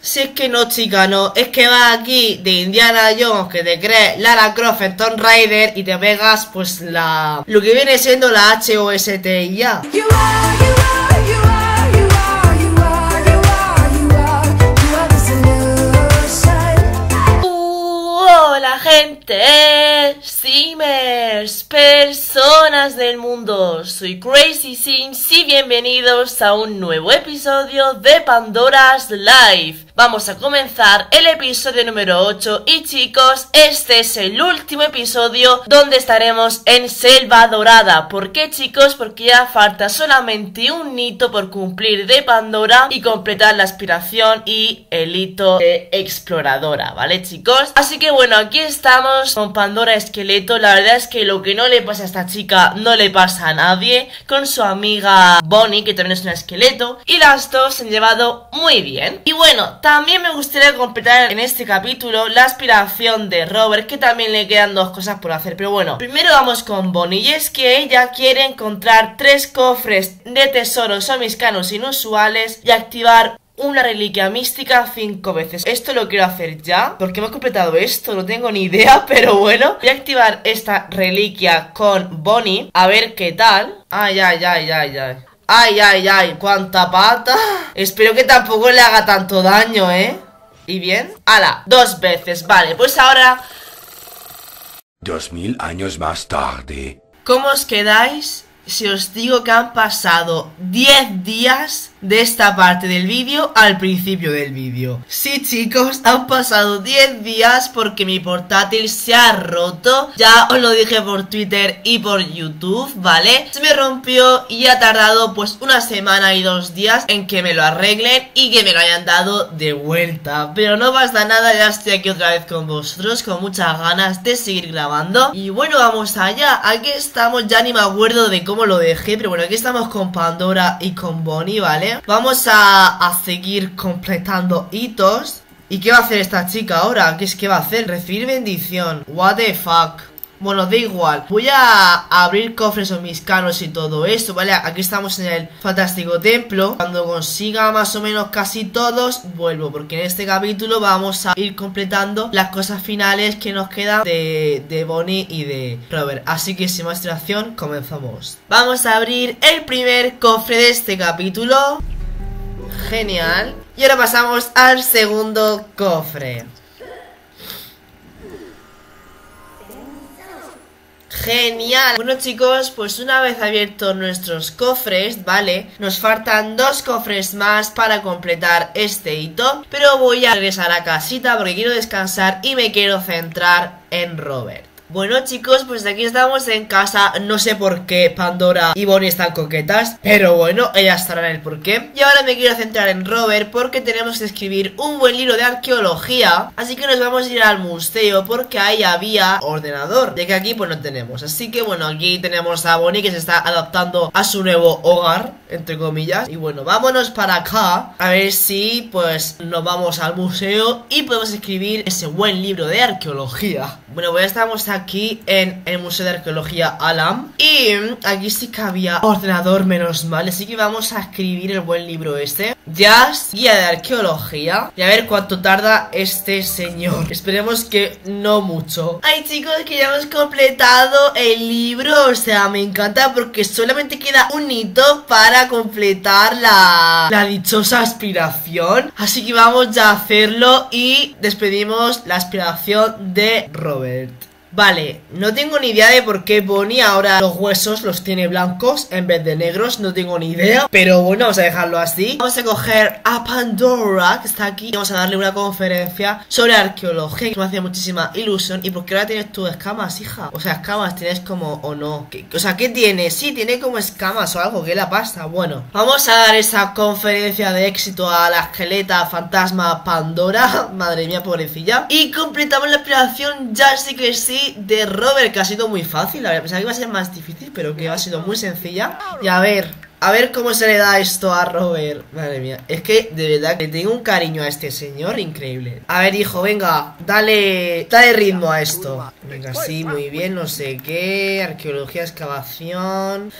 Si es que no, chica, no. Es que vas aquí de Indiana Jones, que te crees Lara Croft en Tomb Raider y te pegas, pues, la... Lo que viene siendo la H-O-S-T-I-A. You are, you are, you are, you are, you are, you are, you are, you are the solution. Hola gente, Simmers, personas del mundo, soy Crazy Sims y bienvenidos a un nuevo episodio de Pandora's Life. Vamos a comenzar el episodio número 8 y chicos, este es el último episodio donde estaremos en Selva Dorada. ¿Por qué chicos? Porque ya falta solamente un hito por cumplir de Pandora y completar la aspiración y el hito de exploradora, ¿vale chicos? Así que bueno, aquí estamos con Pandora Esqueleto. La verdad es que lo que no le pasa a esta chica no le pasa a nadie. Con su amiga Bonnie, que también es un esqueleto. Y las dos se han llevado muy bien. Y bueno, también me gustaría completar en este capítulo la aspiración de Robert, que también le quedan dos cosas por hacer. Pero bueno, primero vamos con Bonnie. Y es que ella quiere encontrar tres cofres de tesoros o miscanos inusuales y activar una reliquia mística cinco veces. Esto lo quiero hacer ya, porque hemos completado esto, no tengo ni idea, pero bueno. Voy a activar esta reliquia con Bonnie, a ver qué tal. Ay, ay, ay, ay, ay. Ay, ay, ay, cuánta pata. Espero que tampoco le haga tanto daño, ¿eh? ¿Y bien? ¡Hala! Dos veces, vale, pues ahora... Dos mil años más tarde. ¿Cómo os quedáis si os digo que han pasado 10 días de esta parte del vídeo al principio del vídeo? Sí chicos, han pasado 10 días porque mi portátil se ha roto Ya os lo dije por Twitter y por YouTube, ¿vale? Se me rompió y ha tardado pues una semana y dos días en que me lo arreglen y que me lo hayan dado de vuelta Pero no pasa nada, ya estoy aquí otra vez con vosotros con muchas ganas de seguir grabando Y bueno, vamos allá, aquí estamos, ya ni me acuerdo de cómo lo dejé Pero bueno, aquí estamos con Pandora y con Bonnie, ¿vale? Vamos a, a seguir completando hitos ¿Y qué va a hacer esta chica ahora? ¿Qué es que va a hacer? Recibir bendición What the bueno, da igual, voy a abrir cofres o mis canos y todo esto, ¿vale? Aquí estamos en el fantástico templo. Cuando consiga más o menos casi todos, vuelvo Porque en este capítulo vamos a ir completando las cosas finales que nos quedan de, de Bonnie y de Robert. Así que sin más distracción, comenzamos. Vamos a abrir el primer cofre de este capítulo. Genial. Y ahora pasamos al segundo cofre Genial Bueno chicos, pues una vez abiertos nuestros cofres, ¿vale? Nos faltan dos cofres más para completar este hito Pero voy a regresar a casita porque quiero descansar y me quiero centrar en Robert bueno chicos, pues aquí estamos en casa. No sé por qué Pandora y Bonnie están coquetas Pero bueno, ellas sabrán el porqué. Y ahora me quiero centrar en Robert Porque tenemos que escribir un buen libro de arqueología. Así que nos vamos a ir al museo Porque ahí había ordenador De que aquí pues no tenemos. Así que bueno, aquí tenemos a Bonnie que se está adaptando a su nuevo hogar Entre comillas. Y bueno, vámonos para acá A ver si pues nos vamos al museo Y podemos escribir ese buen libro de arqueología. Bueno, pues ya estamos aquí en el Museo de Arqueología Alam. Y aquí sí que había ordenador menos mal. Así que vamos a escribir el buen libro este. Jazz, guía de arqueología. Y a ver cuánto tarda este señor. Esperemos que no mucho. Ay chicos, que ya hemos completado el libro. O sea, me encanta porque solamente queda un hito para completar la, la dichosa aspiración. Así que vamos a hacerlo y despedimos la aspiración de Robert Vale, no tengo ni idea de por qué Bonnie ahora los huesos los tiene blancos en vez de negros, no tengo ni idea. Pero bueno, vamos a dejarlo así. Vamos a coger a Pandora, que está aquí y Vamos a darle una conferencia sobre arqueología Que me hace muchísima ilusión. ¿Y por qué ahora tienes tus escamas, hija? O sea, escamas tienes como, o no. ¿Qué- O sea, ¿qué tiene? Sí, tiene como escamas o algo, ¿qué la pasa? Bueno, vamos a dar esa conferencia de éxito a la esqueleta fantasma Pandora. Madre mía, pobrecilla. Y completamos la aspiración, ya sí que sí de Robert, que ha sido muy fácil. A ver, pensaba que iba a ser más difícil, pero que ha sido muy sencilla. Y a ver, a ver cómo se le da esto a Robert. Madre mía, es que de verdad que tengo un cariño a este señor increíble. A ver, hijo, venga, dale, dale ritmo a esto. Venga, sí, muy bien, no sé qué. Arqueología, excavación.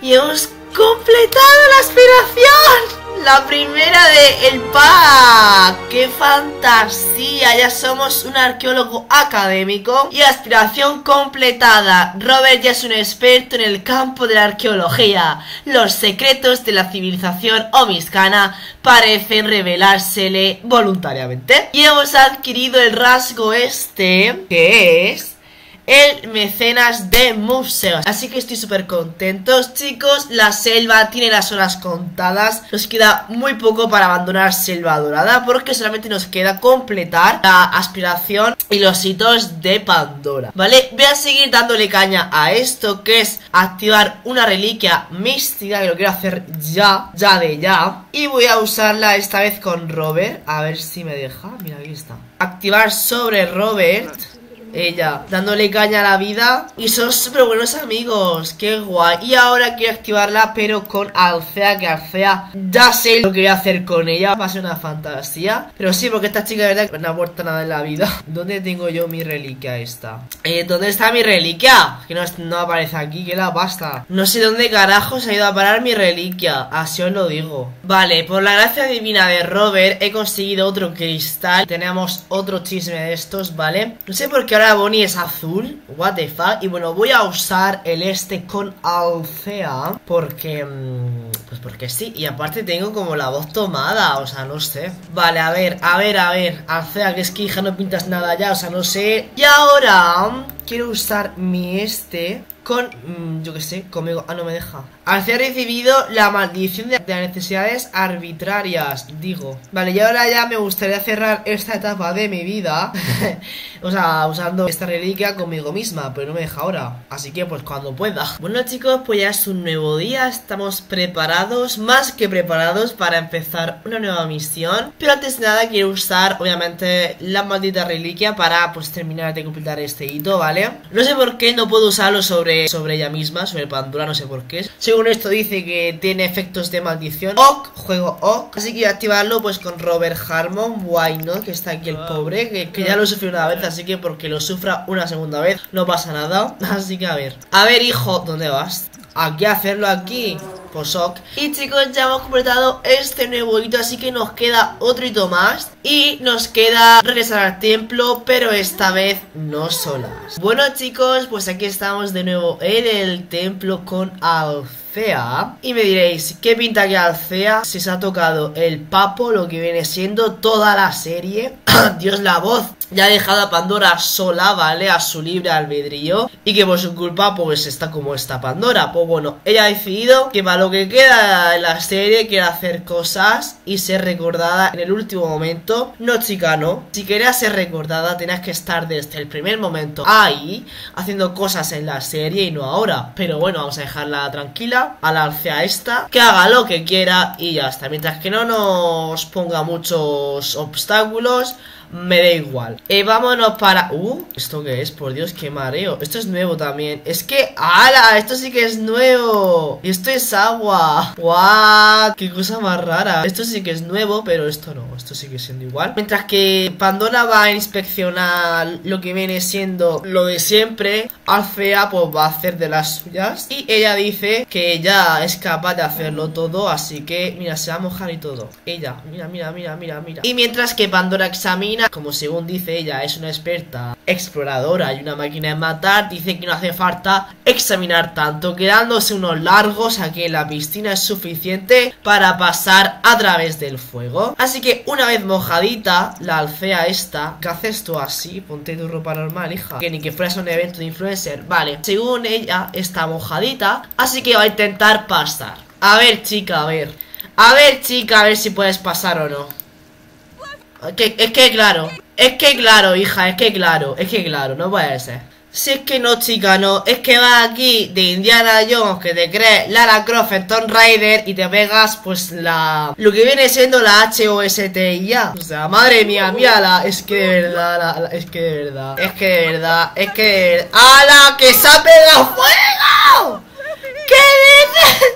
Y hemos completado la aspiración. La primera de el. ¡Hala! ¡Qué fantasía! Ya somos un arqueólogo académico y aspiración completada. Robert ya es un experto en el campo de la arqueología. Los secretos de la civilización omiscana parecen revelársele voluntariamente. Y hemos adquirido el rasgo este, que es el mecenas de museos Así que estoy súper contentos chicos. La selva tiene las horas contadas. Nos queda muy poco para abandonar Selva Dorada Porque solamente nos queda completar la aspiración y los hitos de Pandora ¿Vale? Voy a seguir dándole caña a esto Que es activar una reliquia mística Que lo quiero hacer ya, ya de ya. Y voy a usarla esta vez con Robert. A ver si me deja, mira aquí está. Activar sobre Robert ella, dándole caña a la vida. Y son súper buenos amigos Qué guay. Y ahora quiero activarla pero con Alcea Que Alcea ya sé lo que voy a hacer con ella. Va a ser una fantasía. Pero sí, porque esta chica de verdad no aporta nada en la vida. ¿Dónde tengo yo mi reliquia esta? Eh, ¿dónde está mi reliquia? Que no, no aparece aquí, que la basta No sé dónde carajo se ha ido a parar mi reliquia. Así os lo digo. Vale, por la gracia divina de Robert He conseguido otro cristal. Tenemos otro chisme de estos, ¿vale? No sé por qué ahora Bonnie es azul. What the fuck. Y bueno, voy a usar el este con Alcea Porque... mm, Pues porque sí. Y aparte tengo como la voz tomada O sea, no sé. Vale, a ver, a ver, a ver. Alcea, que es que hija no pintas nada ya O sea, no sé. Y ahora... Quiero usar mi este con, mm, yo que sé, conmigo, ah, no me deja. Alcea ha recibido la maldición de, de las necesidades arbitrarias, digo. Vale, y ahora ya me gustaría cerrar esta etapa de mi vida O sea, usando esta reliquia conmigo misma, pero no me deja ahora. Así que pues cuando pueda. Bueno chicos, pues ya es un nuevo día, estamos preparados, más que preparados para empezar una nueva misión. Pero antes de nada quiero usar, obviamente, la maldita reliquia para pues terminar de completar este hito, ¿vale? No sé por qué no puedo usarlo sobre, sobre ella misma, sobre Pandora, no sé por qué. Según esto dice que tiene efectos de maldición. Ok, juego Ok. Así que voy a activarlo pues con Robert Harmon, guay, ¿no? Que está aquí el pobre, que, que ya lo sufrió una vez, así que porque lo sufra una segunda vez no pasa nada. Así que a ver. A ver hijo, ¿dónde vas? Aquí hacerlo aquí Y chicos, ya hemos completado este nuevo hito, así que nos queda otro hito más. Y nos queda regresar al templo, pero esta vez no solas. Bueno chicos, pues aquí estamos de nuevo en el templo con Alcea. Y me diréis, ¿qué pinta que Alcea? Si se ha tocado el papo, lo que viene siendo toda la serie. Dios la voz. Ya ha dejado a Pandora sola, ¿vale? A su libre albedrío. Y que por su culpa, pues está como está Pandora. Pues bueno, ella ha decidido que para lo que queda en la serie quiere hacer cosas y ser recordada en el último momento. No, chica, no. Si querías ser recordada, tenías que estar desde el primer momento ahí, haciendo cosas en la serie y no ahora. Pero bueno, vamos a dejarla tranquila. A la alcea esta, que haga lo que quiera y ya está. Mientras que no nos ponga muchos obstáculos me da igual. Eh, vámonos para... Uh, ¿esto qué es? Por Dios, qué mareo. Esto es nuevo también. Es que... ¡Hala! Esto sí que es nuevo. Y esto es agua. ¡Guau! ¡Qué cosa más rara! Esto sí que es nuevo, pero esto no. Esto sigue siendo igual. Mientras que Pandora va a inspeccionar lo que viene siendo lo de siempre, Alfea pues va a hacer de las suyas. Y ella dice que ella es capaz de hacerlo todo, así que, mira, se va a mojar y todo. Ella, mira, mira, mira, mira, mira. Y mientras que Pandora examina, como según dice ella, es una experta exploradora y una máquina de matar, dice que no hace falta examinar tanto, quedándose unos largos aquí en la piscina es suficiente para pasar a través del fuego. Así que una vez mojadita, la alcea esta, ¿qué haces tú así? Ponte tu ropa normal, hija. Que ni que fueras un evento de influencer. Vale, según ella, está mojadita, así que va a intentar pasar. A ver, chica, a ver. A ver, chica, a ver si puedes pasar o no. Es que, es que claro, es que claro, hija, es que claro, es que claro, no puede ser. Si es que no, chica, no, es que vas aquí de Indiana Jones, que te crees Lara Croft en Tomb Raider y te pegas, pues, la... Lo que viene siendo la HOSTIA. O sea, madre mía, mírala, es que de verdad, la- la- es que de verdad, es que de verdad, es que de verdad... ¡Hala, que se ha pegado fuego! ¿Qué dices?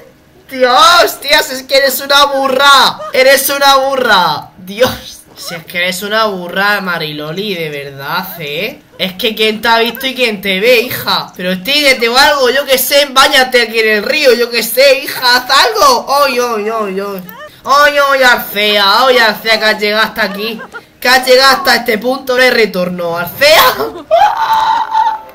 Dios, tías, es que eres una burra. Eres una burra. Dios. Si es que eres una burra, Mariloli, de verdad, ¿eh? Es que quién te ha visto y quién te ve, hija. Pero estíguete o algo, yo que sé, bañate aquí en el río, yo que sé, hija, haz algo. ¡Oy, oy, oy, oy! Oye, oye, Alcea, oye, Alcea, que has llegado hasta aquí. Que has llegado hasta este punto de retorno, Alcea.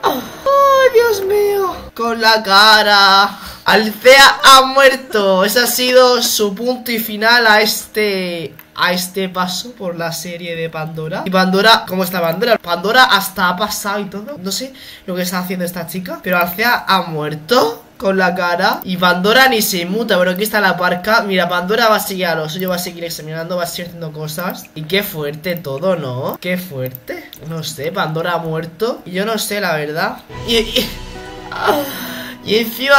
¡Ay, Dios mío! Con la cara. Alcea ha muerto. Ese ha sido su punto y final a este. A este paso por la serie de Pandora. Y Pandora, ¿cómo está Pandora? Pandora hasta ha pasado y todo. No sé lo que está haciendo esta chica. Pero Alcea ha muerto con la cara. Y Pandora ni se muta, pero aquí está la parca. Mira, Pandora va a seguir a lo suyo, va a seguir examinando, va a seguir haciendo cosas. Y qué fuerte todo, ¿no? Qué fuerte. No sé, Pandora ha muerto. Y yo no sé, la verdad. Y. y- y encima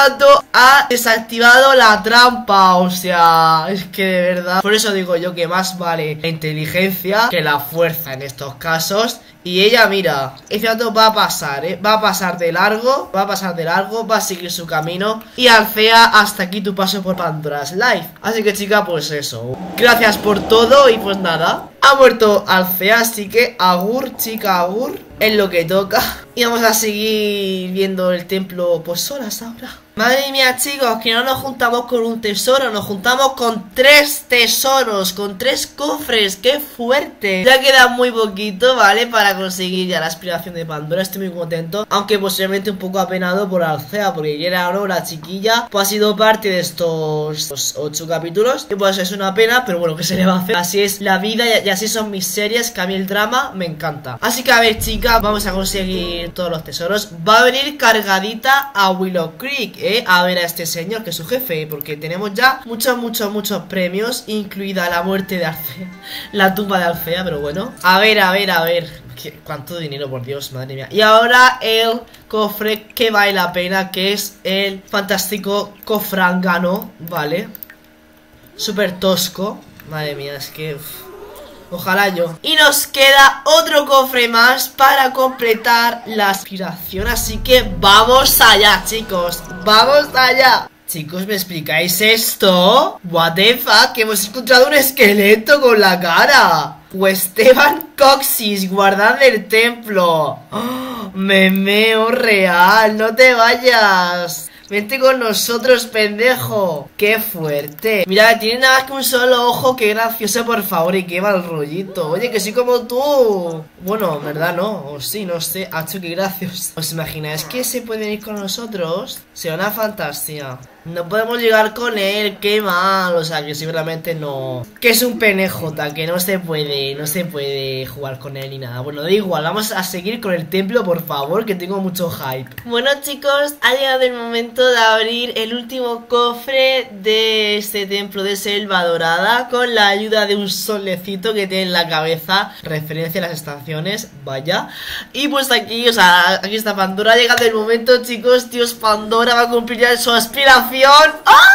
ha desactivado la trampa, o sea, es que de verdad. Por eso digo yo que más vale la inteligencia que la fuerza en estos casos. Y ella, mira, encima tú va a pasar, ¿eh? Va a pasar de largo, va a pasar de largo, va a seguir su camino. Y Alcea, hasta aquí tu paso por Pandora's Life. Así que chica, pues eso. Gracias por todo y pues nada. Ha muerto Alcea, así que agur, chica, agur. Es lo que toca. Y vamos a seguir viendo el templo pues solas ahora. Madre mía, chicos, que no nos juntamos con un tesoro, nos juntamos con tres tesoros, con tres cofres, qué fuerte. Ya queda muy poquito, ¿vale? Para conseguir ya la aspiración de Pandora, estoy muy contento. Aunque posiblemente un poco apenado por Alcea, porque ya era no, la chiquilla, pues ha sido parte de estos, ocho capítulos. Y pues es una pena, pero bueno, ¿qué se le va a hacer? Así es la vida y así son mis series, que a mí el drama me encanta. Así que a ver, chicas, vamos a conseguir todos los tesoros. Va a venir cargadita a Willow Creek, ¿eh? A ver a este señor, que es su jefe, porque tenemos ya muchos, muchos, muchos premios, incluida la muerte de Alcea, la tumba de Alcea, pero bueno. A ver, a ver, a ver. ¿Qué- ¿Cuánto dinero, por Dios, madre mía? Y ahora el cofre que vale la pena, que es el fantástico cofrangano, ¿vale? Súper tosco. Madre mía, es que... Ojalá yo. Y nos queda otro cofre más para completar la aspiración. Así que vamos allá, chicos. Vamos allá. Chicos, ¿me explicáis esto? What the hemos encontrado un esqueleto con la cara. O Esteban Coxis, guardad del templo. ¡Oh! memeo real, no te vayas. Vente con nosotros, pendejo. Qué fuerte. Mira, tiene nada más que un solo ojo. Qué gracioso, por favor. Y qué mal rollito. Oye, que soy como tú. Bueno, en verdad no. O sí, no sé. Hacho, qué gracioso. ¿Os imagináis que se pueden ir con nosotros? Será una fantasía. No podemos llegar con él, qué mal. O sea, que seguramente no. Que es un penejota, que no se puede, no se puede jugar con él ni nada. Bueno, da igual, vamos a seguir con el templo, por favor, que tengo mucho hype. Bueno, chicos, ha llegado el momento de abrir el último cofre de este templo de selva dorada con la ayuda de un solecito que tiene en la cabeza. Referencia a las estaciones, vaya. Y pues aquí, o sea, aquí está Pandora. Ha llegado el momento, chicos. Dios, Pandora va a cumplir su aspiración. ¡Ah!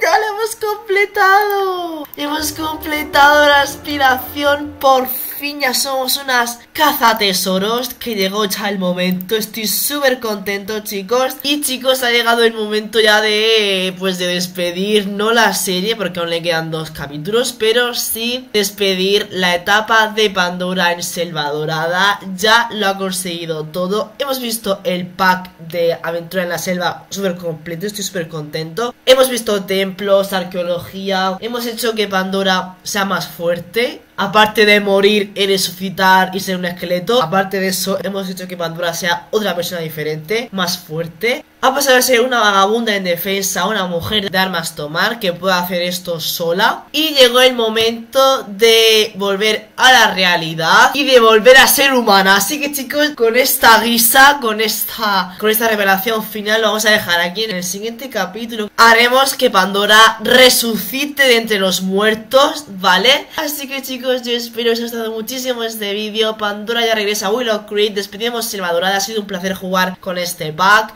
¡Ya lo hemos completado! Hemos completado la aspiración por fin ya somos unas cazatesoros que llegó ya el momento. Estoy súper contento chicos. Y chicos ha llegado el momento ya de pues de despedir no la serie porque aún le quedan dos capítulos pero sí despedir la etapa de Pandora en Selva Dorada. Ya lo ha conseguido todo. Hemos visto el pack de aventura en la selva súper completo estoy súper contento. Hemos visto templos arqueología. Hemos hecho que Pandora sea más fuerte Aparte de morir y resucitar y ser un esqueleto, aparte de eso, hemos hecho que Pandora sea otra persona diferente, más fuerte. Ha pasado a ser una vagabunda en defensa, una mujer de armas tomar que puede hacer esto sola. Y llegó el momento de volver a la realidad y de volver a ser humana. Así que chicos, con esta guisa, con esta, con esta revelación final, lo vamos a dejar aquí en el siguiente capítulo. Haremos que Pandora resucite de entre los muertos, ¿vale? Así que chicos, yo espero que os haya gustado muchísimo este vídeo. Pandora ya regresa a Willow Creek. Despedimos Selva Dorada. Ha sido un placer jugar con este pack.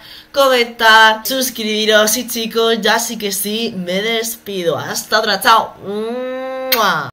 Comentar, suscribiros y chicos, ya sí que sí, me despido. Hasta otra, chao.